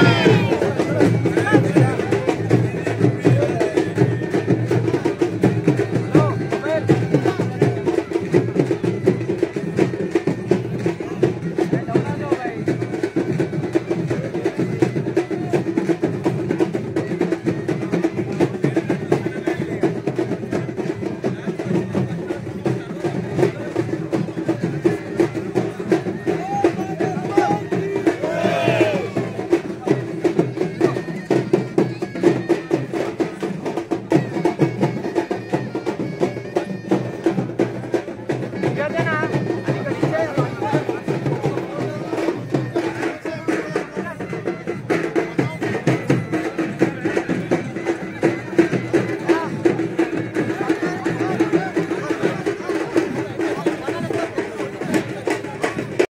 Yay!